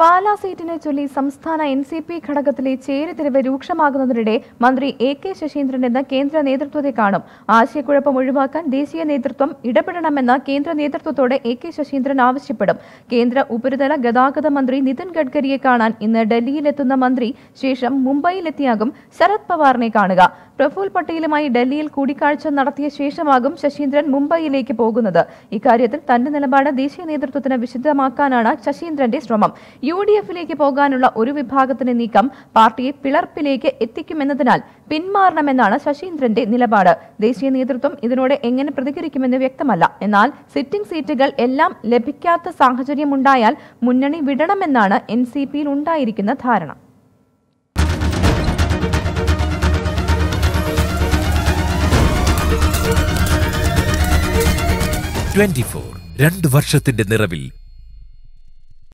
പാലാ സീറ്റിനെ ചൊല്ലി സംസ്ഥാന N C P ഘടകത്തിലെ ചേരിതിരിവ് രൂക്ഷമാകുന്നതിനിടെ മന്ത്രി എ കെ ശശീന്ദ്രൻ എന്ന കേന്ദ്ര നേതൃത്വത്തെ കാണും. ആശയക്കുഴപ്പം ഒഴിവാക്കാൻ ദേശീയ നേതൃത്വം ഇടപെടണമെന്ന് കേന്ദ്ര നേതൃത്വത്തോട് എ കെ ശശീന്ദ്രൻ ആവശ്യപ്പെടും. കേന്ദ്ര ഉപരിതല ഗതാഗത മന്ത്രി നിതിൻ ഗഡ്കരിയെ കാണാൻ ഇന്ന് ഡൽഹിയിലെത്തുന്ന മന്ത്രി ശേഷം മുംബൈയിലെത്തിയാകും ശരത് പവാറിനെ കാണുക. പ്രഫുൽ പട്ടേലുമായി ഡൽഹിയിൽ കൂടിക്കാഴ്ച നടത്തിയ ശേഷമാകും ശശീന്ദ്രൻ മുംബൈയിലേക്ക് പോകുന്നത്. ഇക്കാര്യത്തിൽ തന്റെ നിലപാട് ദേശീയ നേതൃത്വത്തിന് വിശദമാക്കാനാണ് ശശീന്ദ്രന്റെ ശ്രമം. യു ഡി എഫിലേക്ക് പോകാനുള്ള ഒരു വിഭാഗത്തിന്റെ നീക്കം പാർട്ടിയെ പിളർപ്പിലേക്ക് എത്തിക്കുമെന്നതിനാൽ പിന്മാറണമെന്നാണ് ശശീന്ദ്രന്റെ നിലപാട്. ദേശീയ നേതൃത്വം ഇതിനോട് എങ്ങനെ പ്രതികരിക്കുമെന്ന് വ്യക്തമല്ല. എന്നാൽ സിറ്റിംഗ് സീറ്റുകൾ എല്ലാം ലഭിക്കാത്ത സാഹചര്യമുണ്ടായാൽ മുന്നണി വിടണമെന്നാണ് എൻ സി പിയിൽ ഉണ്ടായിരിക്കുന്ന ധാരണ. Twenty four. രണ്ട് വർഷത്തിന്റെ നിറവിൽ